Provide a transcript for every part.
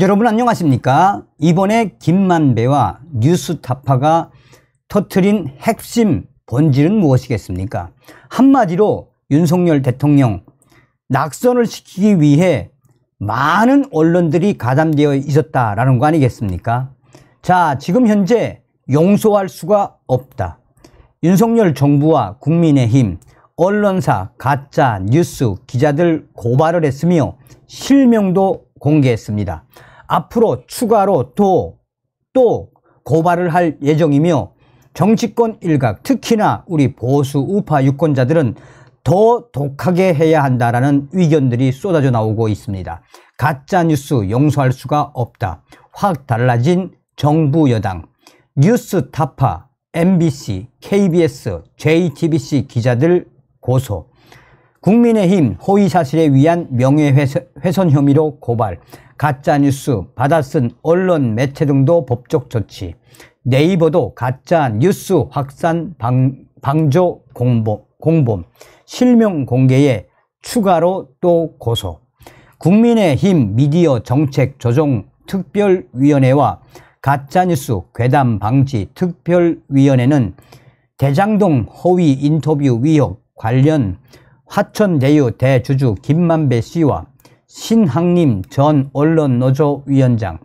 여러분 안녕하십니까? 이번에 김만배와 뉴스타파가 터트린 핵심 본질은 무엇이겠습니까? 한마디로 윤석열 대통령 낙선을 시키기 위해 많은 언론들이 가담되어 있었다라는 거 아니겠습니까? 자, 지금 현재 용서할 수가 없다. 윤석열 정부와 국민의힘, 언론사, 가짜 뉴스 기자들 고발을 했으며 실명도 공개했습니다. 앞으로 추가로 또, 또 고발을 할 예정이며 정치권 일각, 특히나 우리 보수 우파 유권자들은 더 독하게 해야 한다라는 의견들이 쏟아져 나오고 있습니다. 가짜 뉴스 용서할 수가 없다. 확 달라진 정부 여당, 뉴스 타파, MBC, KBS, JTBC 기자들 고소, 국민의힘 허위사실에 의한 명예훼손 혐의로 고발, 가짜뉴스 받아쓴 언론 매체 등도 법적 조치, 네이버도 가짜뉴스 확산 방, 방조 공범, 공범, 실명 공개에 추가로 또 고소, 국민의힘 미디어 정책 조정 특별위원회와 가짜뉴스 괴담 방지 특별위원회는 대장동 허위 인터뷰 위협 관련 화천대유 대주주 김만배 씨와 신학림 전 언론노조 위원장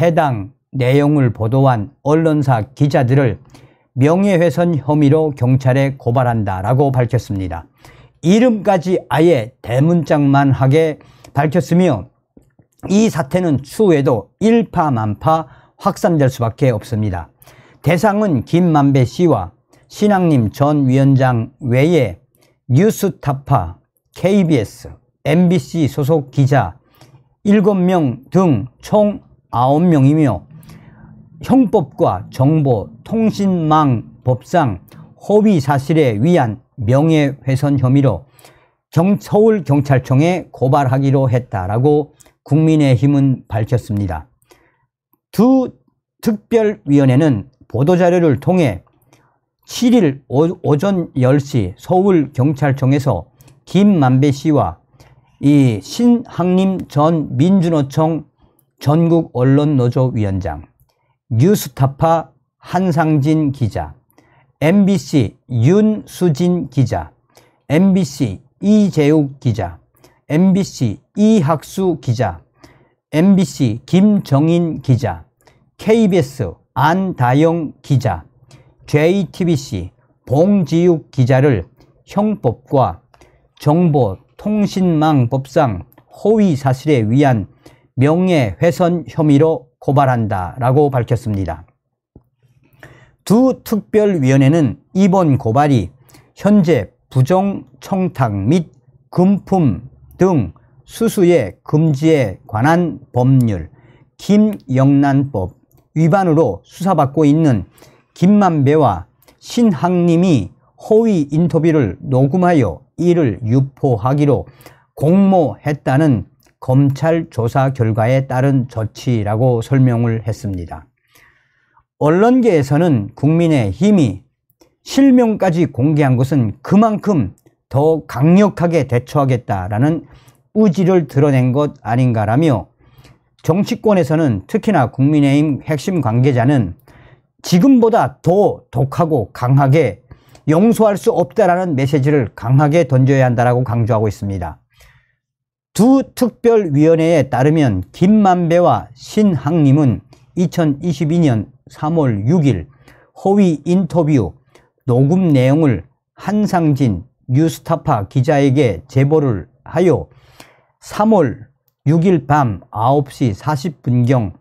해당 내용을 보도한 언론사 기자들을 명예훼손 혐의로 경찰에 고발한다라고 밝혔습니다. 이름까지 아예 대문짝만 하게 밝혔으며 이 사태는 추후에도 일파만파 확산될 수밖에 없습니다. 대상은 김만배 씨와 신학림 전 위원장 외에 뉴스타파, KBS, MBC 소속 기자 7명 등 총 9명이며 형법과 정보통신망 법상 허위 사실에 의한 명예훼손 혐의로 경, 서울경찰청에 고발하기로 했다라고 국민의힘은 밝혔습니다. 두 특별위원회는 보도자료를 통해 7일 오, 전 10시 서울경찰청에서 김만배 씨와 이 신학림 전 민주노총 전국 언론노조 위원장, 뉴스타파 한상진 기자, MBC 윤수진 기자, MBC 이재욱 기자, MBC 이학수 기자, MBC 김정인 기자, KBS 안다영 기자, JTBC 봉지욱 기자를 형법과 정보 통신망 법상 허위 사실에 의한 명예훼손 혐의로 고발한다라고 밝혔습니다. 두 특별위원회는 이번 고발이 현재 부정 청탁 및 금품 등 수수의 금지에 관한 법률 김영란법 위반으로 수사받고 있는 김만배와 신학님이 허위 인터뷰를 녹음하여 이를 유포하기로 공모했다는 검찰 조사 결과에 따른 조치라고 설명을 했습니다. 언론계에서는 국민의 힘이 실명까지 공개한 것은 그만큼 더 강력하게 대처하겠다라는 의지를 드러낸 것 아닌가라며 정치권에서는 특히나 국민의힘 핵심 관계자는 지금보다 더 독하고 강하게 용서할 수 없다라는 메시지를 강하게 던져야 한다라고 강조하고 있습니다. 두 특별위원회에 따르면 김만배와 신학님은 2022년 3월 6일 허위 인터뷰 녹음 내용을 한상진 뉴스타파 기자에게 제보를 하여 3월 6일 밤 9시 40분경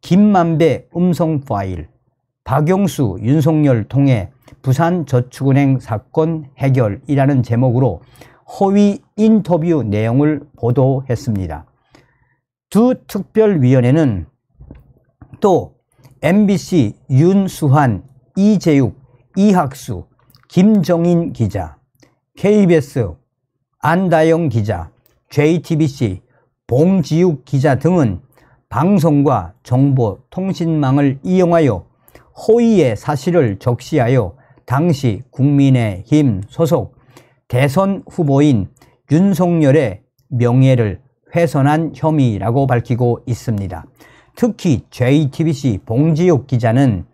김만배 음성 파일 박영수 윤석열 통해 부산저축은행 사건 해결이라는 제목으로 허위 인터뷰 내용을 보도했습니다. 두 특별위원회는 또 MBC 윤수환, 이재욱, 이학수, 김정인 기자, KBS 안다영 기자, JTBC 봉지욱 기자 등은 방송과 정보통신망을 이용하여 호의의 사실을 적시하여 당시 국민의힘 소속 대선 후보인 윤석열의 명예를 훼손한 혐의라고 밝히고 있습니다. 특히 JTBC 봉지욱 기자는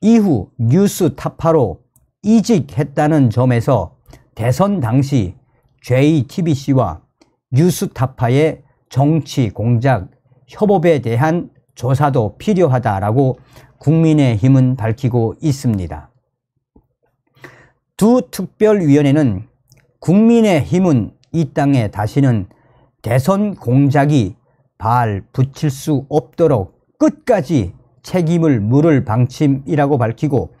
이후 뉴스 타파로 이직했다는 점에서 대선 당시 JTBC와 뉴스타파의 정치 공작 협업에 대한 조사도 필요하다라고 국민의힘은 밝히고 있습니다. 두 특별위원회는 국민의힘은 이 땅에 다시는 대선 공작이 발 붙일 수 없도록 끝까지 책임을 물을 방침이라고 밝히고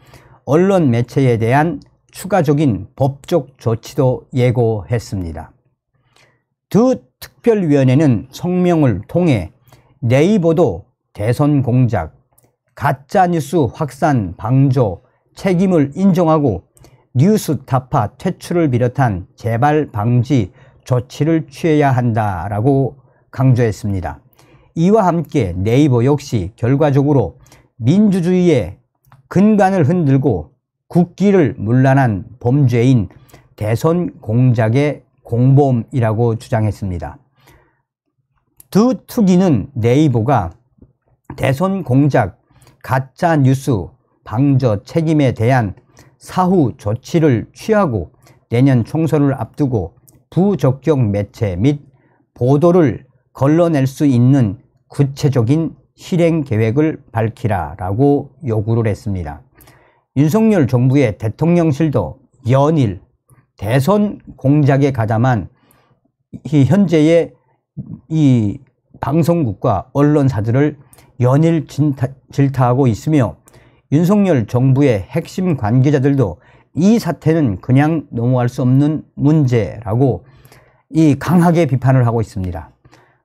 언론 매체에 대한 추가적인 법적 조치도 예고했습니다. 두 특별위원회는 성명을 통해 네이버도 대선 공작, 가짜뉴스 확산 방조 책임을 인정하고 뉴스 타파 퇴출을 비롯한 재발 방지 조치를 취해야 한다라고 강조했습니다. 이와 함께 네이버 역시 결과적으로 민주주의의 근간을 흔들고 국기를 문란한 범죄인 대선 공작의 공범이라고 주장했습니다. 두 특위는 네이버가 대선 공작, 가짜 뉴스 방저 책임에 대한 사후 조치를 취하고 내년 총선을 앞두고 부적격 매체 및 보도를 걸러낼 수 있는 구체적인 실행 계획을 밝히라라고 요구를 했습니다. 윤석열 정부의 대통령실도 연일 대선 공작에 가담한 이 현재의 이 방송국과 언론사들을 연일 질타, 하고 있으며 윤석열 정부의 핵심 관계자들도 이 사태는 그냥 넘어갈 수 없는 문제라고 이 강하게 비판을 하고 있습니다.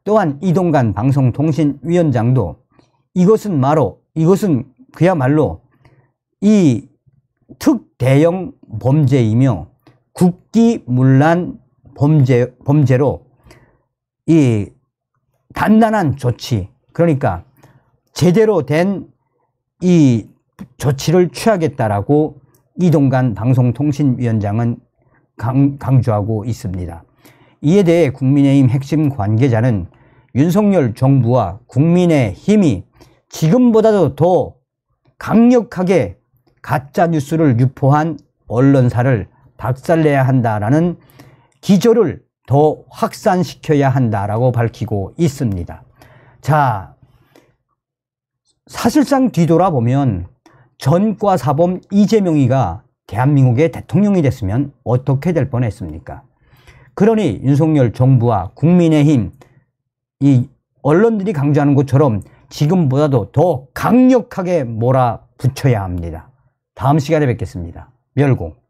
또한 이동관 방송통신위원장도 이것은 마로 이것은 그야말로 이 특대형 범죄이며 국기문란 범죄, 범죄로 이 단단한 조치 그러니까 제대로 된 이 조치를 취하겠다라고 이동관 방송통신위원장은 강, 강조하고 있습니다. 이에 대해 국민의힘 핵심 관계자는 윤석열 정부와 국민의 힘이 지금보다도 더 강력하게 가짜 뉴스를 유포한 언론사를 박살내야 한다라는 기조를 더 확산시켜야 한다라고 밝히고 있습니다. 자, 사실상 뒤돌아보면 전과 사범 이재명이가 대한민국의 대통령이 됐으면 어떻게 될 뻔했습니까? 그러니 윤석열 정부와 국민의힘 이 언론들이 강조하는 것처럼 지금보다도 더 강력하게 몰아붙여야 합니다. 다음 시간에 뵙겠습니다. 멸공.